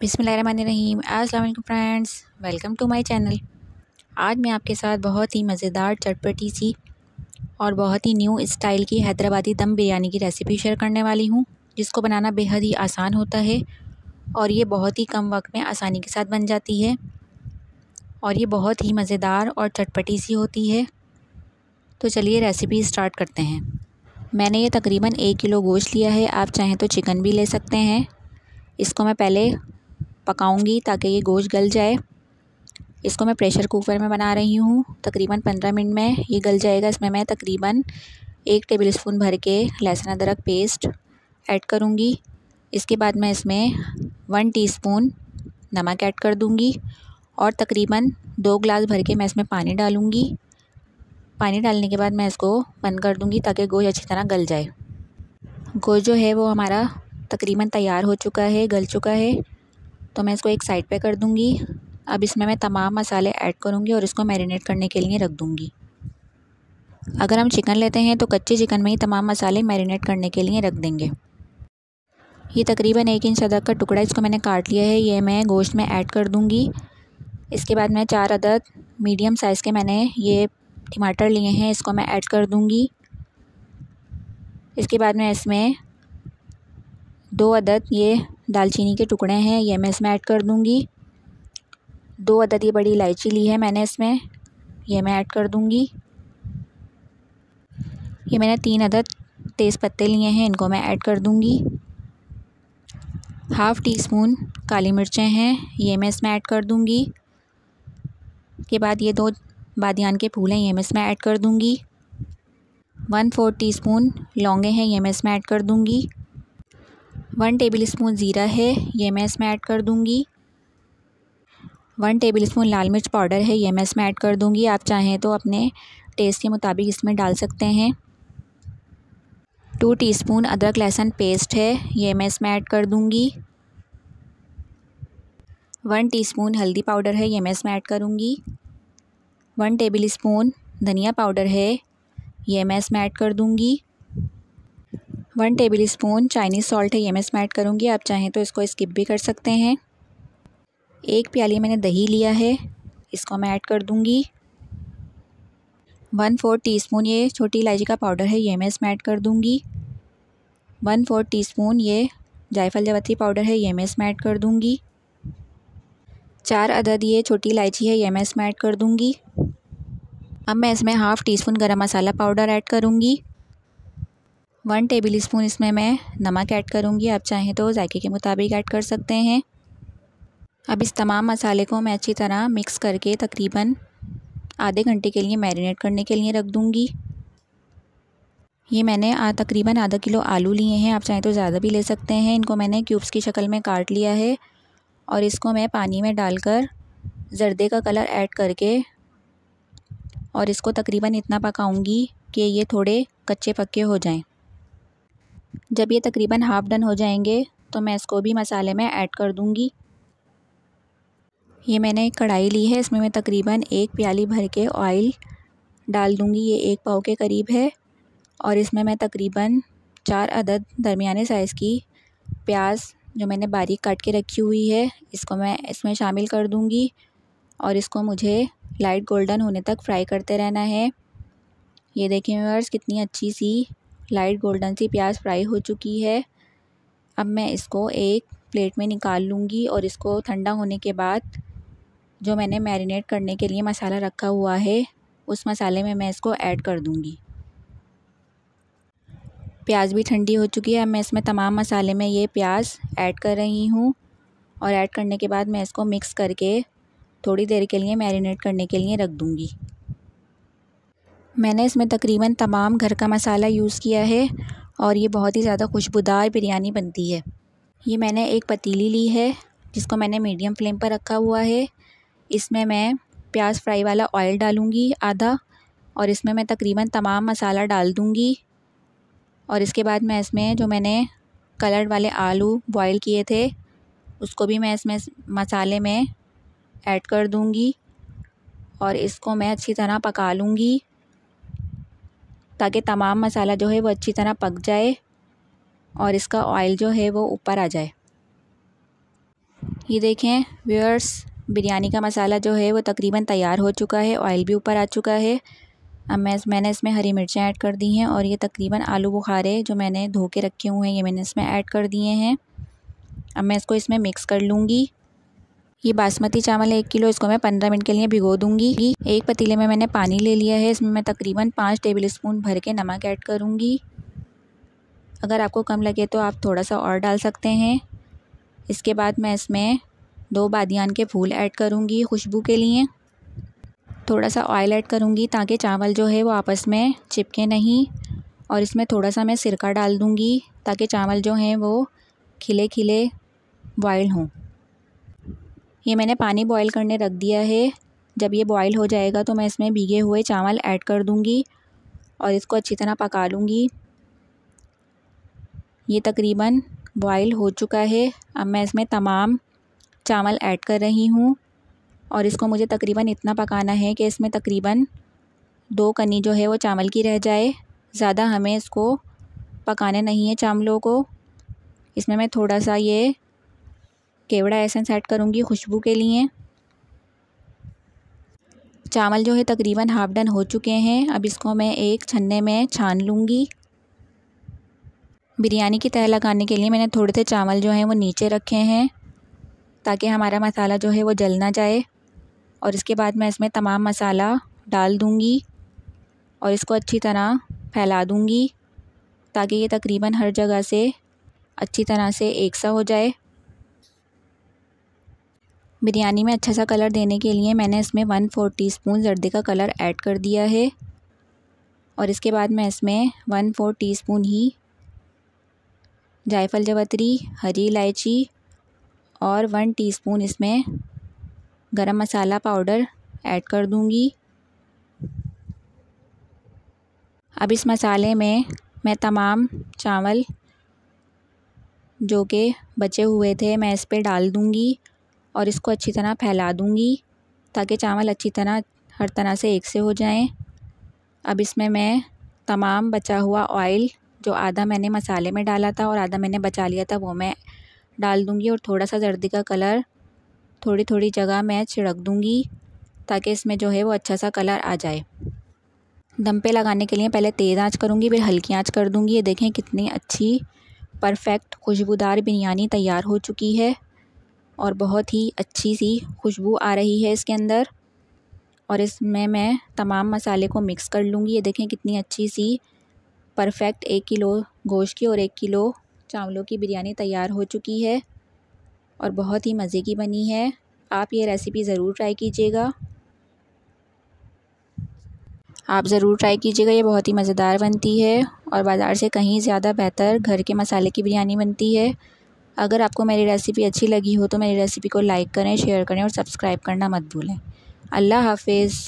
बिसमीम अस्सलाम friends, welcome to my channel. आज मैं आपके साथ बहुत ही मज़ेदार चटपटी सी और बहुत ही न्यू स्टाइल की हैदराबादी दम बिरयानी की रेसिपी शेयर करने वाली हूँ, जिसको बनाना बेहद ही आसान होता है और ये बहुत ही कम वक्त में आसानी के साथ बन जाती है और ये बहुत ही मज़ेदार और चटपटी सी होती है। तो चलिए रेसिपी स्टार्ट करते हैं। मैंने ये तकरीबन एक किलो गोश्त लिया है, आप चाहें तो चिकन भी ले सकते हैं। इसको मैं पहले पकाऊँगी ताकि ये गोश्त गल जाए। इसको मैं प्रेशर कुकर में बना रही हूँ, तकरीबन पंद्रह मिनट में ये गल जाएगा। इसमें मैं तकरीबन एक टेबल स्पून भर के लहसुन अदरक पेस्ट ऐड करूँगी। इसके बाद मैं इसमें वन टीस्पून नमक ऐड कर दूँगी और तकरीबन दो ग्लास भर के मैं इसमें पानी डालूँगी। पानी डालने के बाद मैं इसको बंद कर दूँगी ताकि गोश्त अच्छी तरह गल जाए। गोश्त जो है वो हमारा तकरीबन तैयार हो चुका है, गल चुका है। तो मैं इसको एक साइड पे कर दूँगी। अब इसमें मैं तमाम मसाले ऐड करूँगी और इसको मैरिनेट करने के लिए रख दूँगी। अगर हम चिकन लेते हैं तो कच्चे चिकन में ही तमाम मसाले मैरिनेट करने के लिए रख देंगे। ये तकरीबन एक इंच अदरक का टुकड़ा इसको मैंने काट लिया है, ये मैं गोश्त में ऐड कर दूँगी। इसके बाद मैं चार अदद मीडियम साइज़ के मैंने ये टमाटर लिए हैं, इसको मैं ऐड कर दूँगी। इसके बाद मैं इसमें दो अदद ये दालचीनी के टुकड़े हैं, ये मैं इसमें ऐड कर दूँगी। दो अदद ये बड़ी इलायची ली है मैंने इसमें, ये मैं ऐड कर दूँगी। ये मैंने तीन अदद तेज़ पत्ते लिए हैं, इनको मैं ऐड कर दूँगी। हाफ़ टी स्पून काली मिर्चें हैं, ये मैं इसमें ऐड कर दूँगी। के बाद ये दो बादियान के फूल हैं, ये मैं इसमें ऐड कर दूँगी। वन फोर टी स्पून लौंगे हैं, ये मैं इसमें ऐड कर दूँगी। वन टेबल स्पून ज़ीरा है, ये मैं इसमें ऐड कर दूँगी। वन टेबल स्पून लाल मिर्च पाउडर है, ये मैं इसमें ऐड कर दूँगी। आप चाहें तो अपने टेस्ट के मुताबिक इसमें डाल सकते हैं। टू टीस्पून अदरक लहसुन पेस्ट है, ये मैं इसमें ऐड कर दूँगी। वन टीस्पून हल्दी पाउडर है, ये मैं इसमें ऐड करूँगी। वन टेबल स्पून धनिया पाउडर है, ये मैं इसमें ऐड कर दूँगी। One tablespoon Chinese salt है, ये मैं इसमें ऐड करूँगी, आप चाहें तो इसको स्किप भी कर सकते हैं। एक प्याली मैंने दही लिया है, इसको मैं ऐड कर दूँगी। वन फोर टीस्पून ये छोटी इलायची का पाउडर है, ये मैं इसमें ऐड कर दूँगी। वन फोर टीस्पून ये जायफल जवत्री पाउडर है, ये मैं इसमें ऐड कर दूँगी। चार अदद, ये छोटी इलायची है, ये मैं इसमें ऐड कर दूँगी। अब मैं इसमें हाफ़ टी स्पून गर्म मसाला पाउडर ऐड करूँगी। वन टेबल स्पून इसमें मैं नमक ऐड करूँगी। आप चाहें तो जायके के मुताबिक ऐड कर सकते हैं। अब इस तमाम मसाले को मैं अच्छी तरह मिक्स करके तकरीबन आधे घंटे के लिए मैरिनेट करने के लिए रख दूँगी। ये मैंने तकरीबन आधा किलो आलू लिए हैं। आप चाहें तो ज़्यादा भी ले सकते हैं। इनको मैंने क्यूब्स की शक्ल में काट लिया है। और इसको मैं पानी में डालकर ज़र्दे का कलर ऐड करके और इसको तकरीबन इतना पकाऊँगी कि ये थोड़े कच्चे पक्के हो जाएँ। जब ये तकरीबन हाफ़ डन हो जाएँगे तो मैं इसको भी मसाले में ऐड कर दूँगी। ये मैंने एक कढ़ाई ली है, इसमें मैं तकरीबन एक प्याली भर के ऑयल डाल दूँगी, ये एक पाव के करीब है। और इसमें मैं तकरीबन चार अदद दरमियाने साइज़ की प्याज जो मैंने बारीक काट के रखी हुई है, इसको मैं इसमें शामिल कर दूँगी और इसको मुझे लाइट गोल्डन होने तक फ्राई करते रहना है। ये देखिए व्यूअर्स कितनी अच्छी सी लाइट गोल्डन सी प्याज फ्राई हो चुकी है। अब मैं इसको एक प्लेट में निकाल लूँगी और इसको ठंडा होने के बाद जो मैंने मैरिनेट करने के लिए मसाला रखा हुआ है, उस मसाले में मैं इसको ऐड कर दूँगी। प्याज भी ठंडी हो चुकी है। अब मैं इसमें तमाम मसाले में ये प्याज ऐड कर रही हूँ और ऐड करने के बाद मैं इसको मिक्स करके थोड़ी देर के लिए मैरिनेट करने के लिए रख दूँगी। मैंने इसमें तकरीबन तमाम घर का मसाला यूज़ किया है और ये बहुत ही ज़्यादा खुशबूदार बिरयानी बनती है। ये मैंने एक पतीली ली है, जिसको मैंने मीडियम फ्लेम पर रखा हुआ है। इसमें मैं प्याज फ्राई वाला ऑयल डालूँगी आधा और इसमें मैं तकरीबन तमाम मसाला डाल दूँगी। और इसके बाद मैं इसमें जो मैंने कलर्ड वाले आलू बॉईल किए थे, उसको भी मैं इसमें मसाले में ऐड कर दूँगी और इसको मैं अच्छी तरह पका लूँगी ताकि तमाम मसाला जो है वो अच्छी तरह पक जाए और इसका ऑयल जो है वो ऊपर आ जाए। ये देखें व्यूअर्स बिरयानी का मसाला जो है वो तकरीबन तैयार हो चुका है ऑयल भी ऊपर आ चुका है। अब मैं मैंने इसमें हरी मिर्चें ऐड कर दी हैं और ये तकरीबन आलू बुखारे जो मैंने धो के रखे हुए हैं, ये मैंने इसमें ऐड कर दिए हैं। अब मैं इसको इसमें मिक्स कर लूँगी। ये बासमती चावल एक किलो, इसको मैं पंद्रह मिनट के लिए भिगो दूँगी। एक पतीले में मैंने पानी ले लिया है, इसमें मैं तकरीबन पाँच टेबल स्पून भर के नमक ऐड करूँगी। अगर आपको कम लगे तो आप थोड़ा सा और डाल सकते हैं। इसके बाद मैं इसमें दो बादियान के फूल ऐड करूँगी खुशबू के लिए। थोड़ा सा ऑयल ऐड करूँगी ताकि चावल जो है वो आपस में चिपके नहीं। और इसमें थोड़ा सा मैं सिरका डाल दूँगी ताकि चावल जो हैं वो खिले खिले बॉयल हों। ये मैंने पानी बॉयल करने रख दिया है। जब ये बॉयल हो जाएगा तो मैं इसमें भीगे हुए चावल ऐड कर दूँगी और इसको अच्छी तरह पका लूँगी। ये तकरीबन बॉयल हो चुका है। अब मैं इसमें तमाम चावल ऐड कर रही हूँ। और इसको मुझे तकरीबन इतना पकाना है कि इसमें तकरीबन दो कनी जो है वो चावल की रह जाए। ज़्यादा हमें इसको पकाने नहीं है चावलों को। इसमें मैं थोड़ा सा ये केवड़ा एसेंस ऐड करूँगी खुशबू के लिए। चावल जो है तकरीबन हाफ़ डन हो चुके हैं। अब इसको मैं एक छन्ने में छान लूँगी। बिरयानी की तह लगाने के लिए मैंने थोड़े से चावल जो हैं वो नीचे रखे हैं ताकि हमारा मसाला जो है वो जल ना जाए। और इसके बाद मैं इसमें तमाम मसाला डाल दूँगी और इसको अच्छी तरह फैला दूँगी ताकि ये तकरीबन हर जगह से अच्छी तरह से एक सा हो जाए। बिरयानी में अच्छा सा कलर देने के लिए मैंने इसमें वन फोर टी स्पून जर्दे का कलर ऐड कर दिया है और इसके बाद मैं इसमें वन फोर टी स्पून ही जायफल जवतरी, हरी इलायची और वन टीस्पून इसमें गरम मसाला पाउडर ऐड कर दूँगी। अब इस मसाले में मैं तमाम चावल जो कि बचे हुए थे, मैं इस पर डाल दूँगी और इसको अच्छी तरह फैला दूँगी ताकि चावल अच्छी तरह, हर तरह से एक से हो जाएँ। अब इसमें मैं तमाम बचा हुआ ऑयल जो आधा मैंने मसाले में डाला था और आधा मैंने बचा लिया था, वो मैं डाल दूँगी और थोड़ा सा जर्दी का कलर थोड़ी थोड़ी जगह मैं छिड़क दूँगी, ताकि इसमें जो है वो अच्छा सा कलर आ जाए। दम पे लगाने के लिए पहले तेज़ आँच करूँगी, फिर हल्की आँच कर दूँगी। ये देखें कितनी अच्छी परफेक्ट खुशबूदार बिरयानी तैयार हो चुकी है और बहुत ही अच्छी सी खुशबू आ रही है इसके अंदर। और इसमें मैं तमाम मसाले को मिक्स कर लूँगी। ये देखें कितनी अच्छी सी परफेक्ट एक किलो गोश्त की और एक किलो चावलों की बिरयानी तैयार हो चुकी है। और बहुत ही मज़े की बनी है। आप ये रेसिपी ज़रूर ट्राई कीजिएगा। आप ज़रूर ट्राई कीजिएगा, ये बहुत ही मज़ेदार बनती है और बाज़ार से कहीं ज़्यादा बेहतर घर के मसाले की बिरयानी बनती है। अगर आपको मेरी रेसिपी अच्छी लगी हो तो मेरी रेसिपी को लाइक करें शेयर करें और सब्सक्राइब करना मत भूलें। अल्लाह हाफिज़।